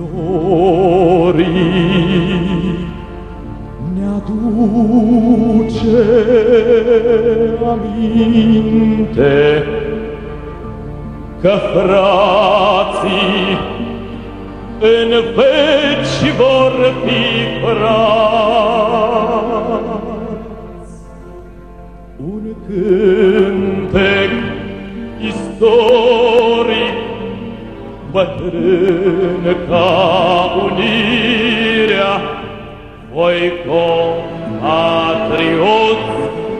istorii ne-aduce aminte că frații în veci vor fi frați. bătrână ca unirea, voi compatrioți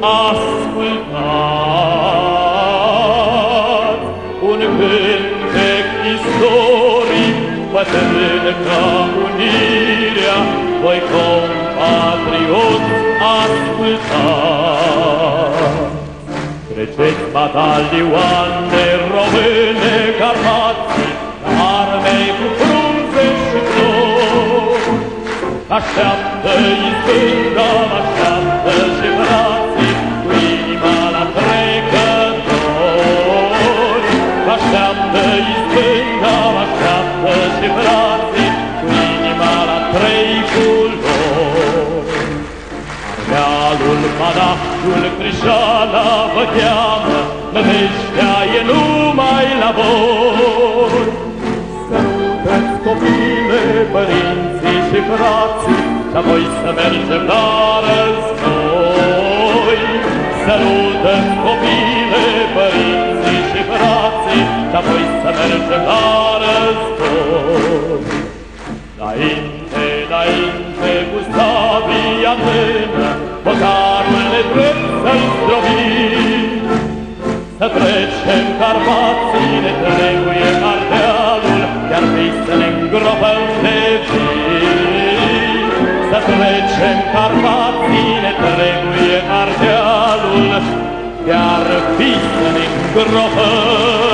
ascultați un cântec istoric, bătrână ca unirea, voi compatrioți ascultați. Treceți batalioane române, Așteaptă izbânda, așteaptă și frații, cu inima la trecători. Așteaptă izbânda, așteaptă și frații, cu inima la trei culori. Ardealul, Badacul, Crișana vă cheamă, Nădejdea e numai la voi. Și frații, Și apoi să mergem la război. Sărutați copile, părinții și frații, Și apoi să mergem la război. Înainte, înainte, cu sabia tână, Măcarul ne drept să-l zdrobim. Să trecem Carpații, trecem Carpații, ne trebuie Ardealul, Chiar fi să ne îngropăm